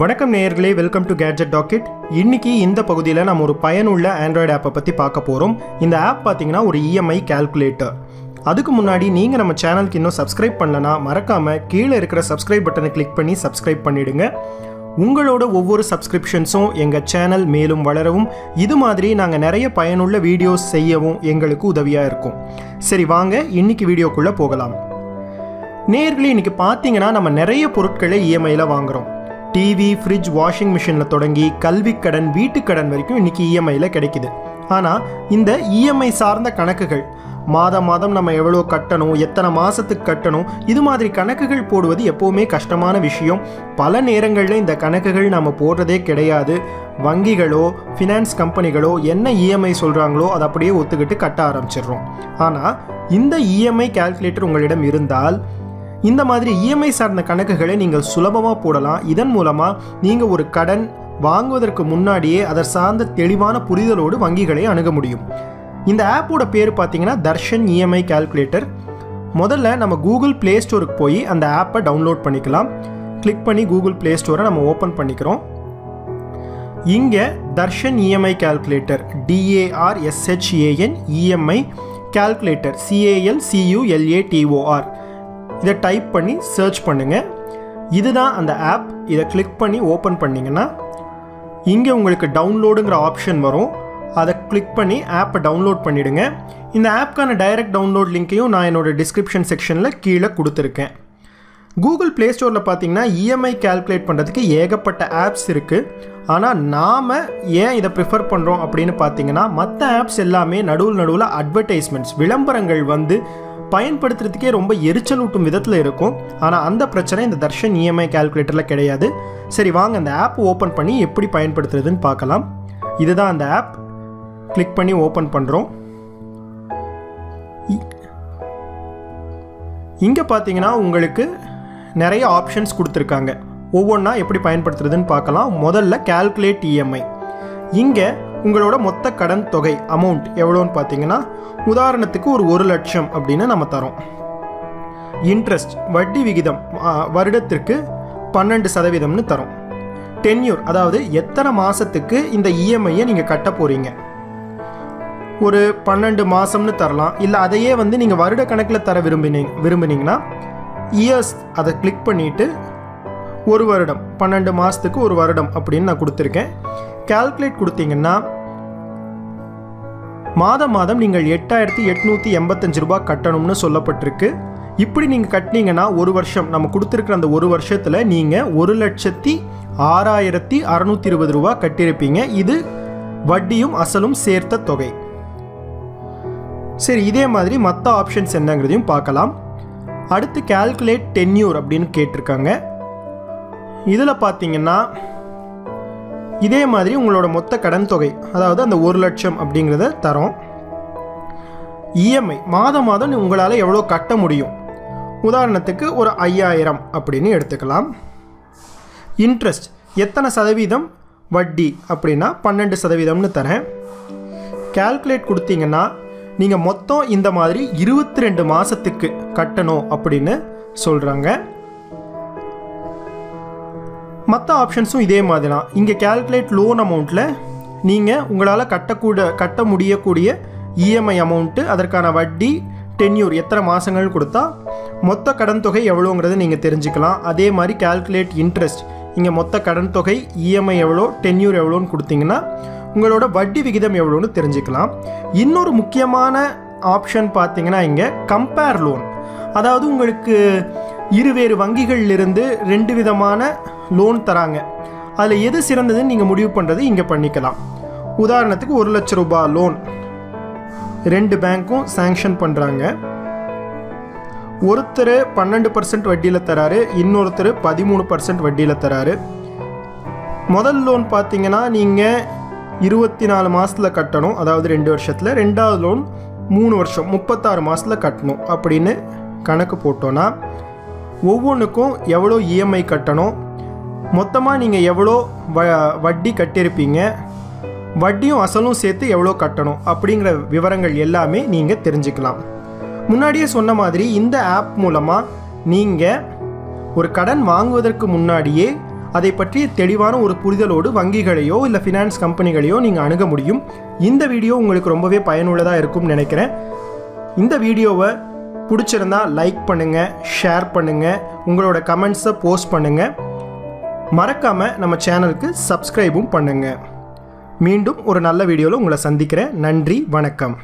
வணக்கம் நேயர்களே welcome to gadget docket இன்னைக்கு இந்த பகுதியில் நம்ம ஒரு பயனுள்ள ஆண்ட்ராய்டு ஆப்பை பற்றி பார்க்க போகிறோம் இந்த ஆப் பார்த்தீங்கன்னா ஒரு இஎம்ஐ கால்குலேட்டர் அதுக்கு முன்னாடி நீங்கள் நம்ம சேனலுக்கு இன்னும் சப்ஸ்கிரைப் பண்ணலனா மறக்காமல் கீழே இருக்கிற சப்ஸ்கிரைப் பட்டனை கிளிக் பண்ணி சப்ஸ்கிரைப் பண்ணிடுங்க. உங்களோட ஒவ்வொரு சப்ஸ்கிரிப்ஷன்ஸும் எங்கள் சேனல் மேலும் வளரவும். இது மாதிரி நாங்கள் நிறைய பயனுள்ள வீடியோஸ் செய்யவும் எங்களுக்கு உதவியாக இருக்கும். சரி வாங்க இன்னைக்கு வீடியோக்குள்ளே போகலாம். நேர்களே இன்னைக்கு பார்த்தீங்கன்னா நம்ம நிறைய பொருட்களை இஎம்ஐயில் வாங்குறோம். டிவி ஃப்ரிட்ஜ் வாஷிங் மிஷினில் தொடங்கி கல்விக் கடன் வீட்டுக் கடன் வரைக்கும் இன்றைக்கி இஎம்ஐயில் கிடைக்குது. ஆனால் இந்த இஎம்ஐ சார்ந்த கணக்குகள் மாதம் மாதம் நம்ம எவ்வளோ கட்டணும் எத்தனை மாதத்துக்கு கட்டணும் இது மாதிரி கணக்குகள் போடுவது எப்போவுமே கஷ்டமான விஷயம். பல நேரங்களில் இந்த கணக்குகள் நம்ம போடுறதே கிடையாது. வங்கிகளோ ஃபினான்ஸ் கம்பெனிகளோ என்ன இஎம்ஐ சொல்கிறாங்களோ அதை அப்படியே ஒத்துக்கிட்டு கட்ட ஆரம்பிச்சிடுறோம். ஆனால் இந்த இஎம்ஐ கால்குலேட்டர் உங்களிடம் இருந்தால் இந்த மாதிரி இஎம்ஐ சார்ந்த கணக்குகளை நீங்கள் சுலபமாக போடலாம். இதன் மூலமாக நீங்கள் ஒரு கடன் வாங்குவதற்கு முன்னாடியே அதை சார்ந்த தெளிவான புரிதலோடு வங்கிகளை அணுக முடியும். இந்த ஆப்போட பேர் பார்த்தீங்கன்னா தர்ஷன் இஎம்ஐ கால்குலேட்டர் முதல்ல நம்ம கூகுள் ப்ளே ஸ்டோருக்கு போய் அந்த ஆப்பை டவுன்லோட் பண்ணிக்கலாம். கிளிக் பண்ணி கூகுள் ப்ளே ஸ்டோரை நம்ம ஓப்பன் பண்ணிக்கிறோம். இங்கே Darshan EMI calculator DAR எஸ்ஹெச்ஏஎன் EMI calculator சிஏஎல் சியூஎல்ஏடிஓஆர் இதை டைப் பண்ணி சர்ச் பண்ணுங்கள் இதுதான் அந்த ஆப் இதை கிளிக் பண்ணி ஓப்பன் பண்ணிங்கன்னா இங்கே உங்களுக்கு டவுன்லோடுங்கிற ஆப்ஷன் வரும். அதை கிளிக் பண்ணி ஆப்பை டவுன்லோட் பண்ணிவிடுங்க இந்த ஆப்க்கான டைரக்ட் டவுன்லோட் லிங்க்கையும் நான் என்னோட டிஸ்கிரிப்ஷன் செக்ஷனில் கீழே கொடுத்துருக்கேன். கூகுள் ப்ளே ஸ்டோரில் பார்த்தீங்கன்னா இஎம்ஐ கால்குலேட் பண்ணுறதுக்கு ஏகப்பட்ட ஆப்ஸ் இருக்குது ஆனால் நாம் ஏன் இதை ப்ரிஃபர் பண்ணுறோம் அப்படின்னு பார்த்தீங்கன்னா மற்ற ஆப்ஸ் எல்லாமே நடுவில் நடுவில் அட்வர்டைஸ்மெண்ட்ஸ் விளம்பரங்கள் வந்து பயன்படுத்துறதுக்கே ரொம்ப எரிச்சலூட்டும் விதத்தில் இருக்கும். ஆனால் அந்த பிரச்சனை இந்த தர்ஷன் இஎம்ஐ கால்குலேட்டரில் கிடையாது. சரி வாங்க அந்த ஆப் ஓப்பன் பண்ணி எப்படி பயன்படுத்துறதுன்னு பார்க்கலாம். இதுதான் அந்த ஆப் கிளிக் பண்ணி ஓப்பன் பண்ணுறோம் இங்கே பார்த்தீங்கன்னா உங்களுக்கு நிறைய ஆப்ஷன்ஸ் கொடுத்துருக்காங்க. ஒவ்வொன்றா எப்படி பயன்படுத்துறதுன்னு பார்க்கலாம். முதல்ல கால்குலேட் இஎம்ஐ இங்கே உங்களோட மொத்த கடன் தொகை அமௌண்ட் எவ்வளோன்னு பார்த்தீங்கன்னா உதாரணத்துக்கு ஒரு ஒரு லட்சம் அப்படின்னு நம்ம தரோம். இன்ட்ரெஸ்ட் வட்டி விகிதம் வருடத்திற்கு பன்னெண்டு சதவீதம்னு தரோம். டென்யூர் அதாவது எத்தனை மாதத்துக்கு இந்த இஎம்ஐயை நீங்கள் கட்ட போகிறீங்க ஒரு பன்னெண்டு மாதம்னு தரலாம். இல்லை அதையே வந்து நீங்கள் வருட கணக்கில் தர விரும்பினீங்க விரும்புனீங்கன்னா இயர்ஸ் அதை கிளிக் பண்ணிவிட்டு ஒரு வருடம் பன்னெண்டு மாதத்துக்கு ஒரு வருடம் அப்படின்னு நான் கொடுத்துருக்கேன். கால்குலேட் கொடுத்தீங்கன்னா மாதம் மாதம் நீங்கள் எட்டாயிரத்தி எட்நூற்றி எண்பத்தஞ்சு ரூபாய் கட்டணும்னு சொல்லப்பட்டிருக்கு. இப்படி நீங்கள் கட்டினீங்கன்னா ஒரு வருஷம் நம்ம கொடுத்துருக்குற அந்த ஒரு வருஷத்தில் நீங்கள் ஒரு லட்சத்தி ஆறாயிரத்தி அறநூற்றி இருபது ரூபா கட்டியிருப்பீங்க. இது வட்டியும் அசலும் சேர்த்த தொகை. சரி இதே மாதிரி மற்ற ஆப்ஷன்ஸ் என்னங்கிறதையும் பார்க்கலாம். அடுத்து கால்குலேட் டென்யூர் அப்படின்னு கேட்டிருக்காங்க. இதில் பார்த்தீங்கன்னா இதே மாதிரி உங்களோட மொத்த கடன் தொகை அதாவது அந்த ஒரு லட்சம் அப்படிங்கிறத தரோம். இஎம்ஐ மாதம் மாதம் உங்களால் எவ்வளோ கட்ட முடியும்? உதாரணத்துக்கு ஒரு ஐயாயிரம் அப்படின்னு எடுத்துக்கலாம். இன்ட்ரெஸ்ட் எத்தனை சதவீதம்? வட்டி அப்படின்னா பன்னெண்டு சதவீதம்னு தரேன். கால்குலேட் கொடுத்தீங்கன்னா நீங்கள் மொத்தம் இந்த மாதிரி இருபத்தி ரெண்டு மாதத்துக்கு கட்டணும் அப்படின்னு சொல்கிறாங்க மற்ற ஆப்ஷன்ஸும் இதே மாதிரி தான் இங்கே கால்குலேட் லோன் அமௌண்ட்டில் நீங்கள் உங்களால் கட்டக்கூட கட்ட முடியக்கூடிய இஎம்ஐ அமௌண்ட்டு அதற்கான வட்டி டென்யூர் எத்தனை மாதங்கள் கொடுத்தா மொத்த கடன் தொகை எவ்வளோங்கிறத நீங்கள் தெரிஞ்சுக்கலாம். அதே மாதிரி கால்குலேட் இன்ட்ரெஸ்ட் இங்கே மொத்த கடன் தொகை இஎம்ஐ எவ்வளோ டென்யூர் எவ்வளோன்னு கொடுத்தீங்கன்னா உங்களோட வட்டி விகிதம் எவ்வளோன்னு தெரிஞ்சுக்கலாம். இன்னொரு முக்கியமான ஆப்ஷன் பார்த்தீங்கன்னா இங்கே கம்பேர் லோன் அதாவது உங்களுக்கு இருவேறு வங்கிகளிலிருந்து ரெண்டு விதமான லோன் தராங்க. அதில் எது சிறந்ததுன்னு நீங்கள் முடிவு பண்ணுறது இங்கே பண்ணிக்கலாம். உதாரணத்துக்கு ஒரு லட்ச ரூபாய் லோன் ரெண்டு பேங்க்கும் சேங்ஷன் பண்ணுறாங்க ஒருத்தர் பன்னெண்டு பர்சன்ட் வட்டியில் தராரு இன்னொருத்தர் பதிமூணு பர்சன்ட் வட்டியில் தராரு. முதல் லோன் பார்த்தீங்கன்னா நீங்கள் இருபத்தி நாலு மாதத்தில் கட்டணும். அதாவது ரெண்டு வருஷத்தில். ரெண்டாவது லோன் மூணு வருஷம் முப்பத்தாறு மாதத்தில் கட்டணும் அப்படின்னு கணக்கு போட்டோன்னா ஒவ்வொன்றுக்கும் எவ்வளோ இஎம்ஐ கட்டணும்? மொத்தமாக நீங்கள் எவ்வளோ வ வட்டி கட்டியிருப்பீங்க? வட்டியும் அசலும் சேர்த்து எவ்வளோ கட்டணும்? அப்படிங்கிற விவரங்கள் எல்லாமே நீங்கள் தெரிஞ்சுக்கலாம். முன்னாடியே சொன்ன மாதிரி இந்த ஆப் மூலமாக நீங்கள் ஒரு கடன் வாங்குவதற்கு முன்னாடியே அதை பற்றிய தெளிவான ஒரு புரிதலோடு வங்கிகளையோ இல்லை ஃபினான்ஸ் கம்பெனிகளையோ நீங்கள் அணுக முடியும். இந்த வீடியோ உங்களுக்கு ரொம்பவே பயனுள்ளதாக இருக்கும்னு நினைக்கிறேன். இந்த வீடியோவை பிடிச்சிருந்தால் லைக் பண்ணுங்கள் ஷேர் பண்ணுங்கள் உங்களோட கமெண்ட்ஸை போஸ்ட் பண்ணுங்கள் மறக்காமல் நம்ம சேனலுக்கு சப்ஸ்கிரைபும் பண்ணுங்கள் மீண்டும் ஒரு நல்ல வீடியோவில் உங்களை சந்திக்கிறேன். நன்றி வணக்கம்.